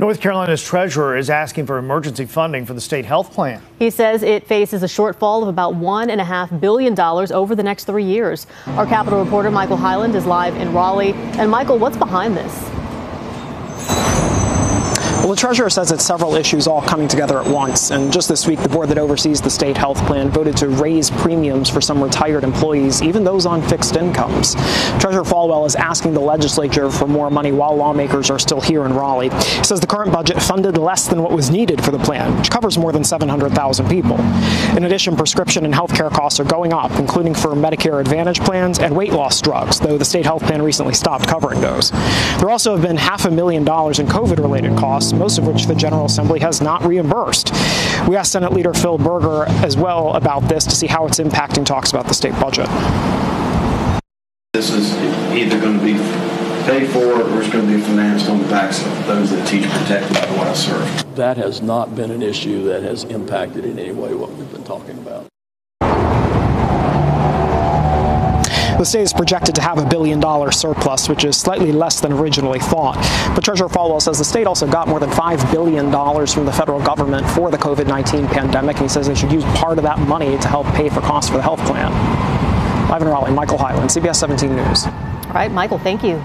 North Carolina's treasurer is asking for emergency funding for the state health plan. He says it faces a shortfall of about $1.5 billion over the next three years. Our Capitol reporter Michael Hyland is live in Raleigh. And Michael, what's behind this? Well, the treasurer says it's several issues all coming together at once. And just this week, the board that oversees the state health plan voted to raise premiums for some retired employees, even those on fixed incomes. Treasurer Folwell is asking the legislature for more money while lawmakers are still here in Raleigh. He says the current budget funded less than what was needed for the plan, which covers more than 700,000 people. In addition, prescription and health care costs are going up, including for Medicare Advantage plans and weight loss drugs, though the state health plan recently stopped covering those. There also have been half a million dollars in COVID related costs most of which the General Assembly has not reimbursed. We asked Senate Leader Phil Berger as well about this to see how it's impacting talks about the state budget. This is either going to be paid for or it's going to be financed on the backs of those that teach protected by what I serve. That has not been an issue that has impacted in any way what we've been talking about. The state is projected to have a billion dollar surplus, which is slightly less than originally thought. But Treasurer Folwell says the state also got more than $5 billion from the federal government for the COVID 19 pandemic, and he says they should use part of that money to help pay for costs for the health plan. Live in Raleigh, Michael Hyland, CBS 17 News. All right, Michael, thank you.